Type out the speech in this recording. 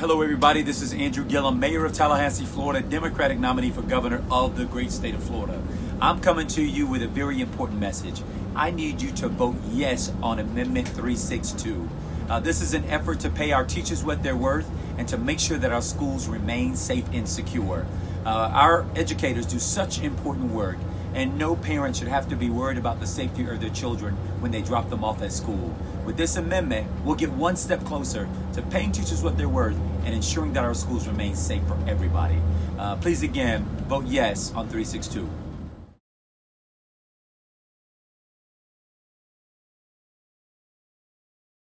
Hello, everybody. This is Andrew Gillum, Mayor of Tallahassee, Florida, Democratic nominee for Governor of the great state of Florida. I'm coming to you with a very important message. I need you to vote yes on Amendment 362. Uh, this is an effort to pay our teachers what they're worth and to make sure that our schools remain safe and secure. Uh, our educators do such important work, and no parent should have to be worried about the safety of their children when they drop them off at school. With this amendment, we'll get one step closer to paying teachers what they're worth and ensuring that our schools remain safe for everybody. Uh, please again, vote yes on 362.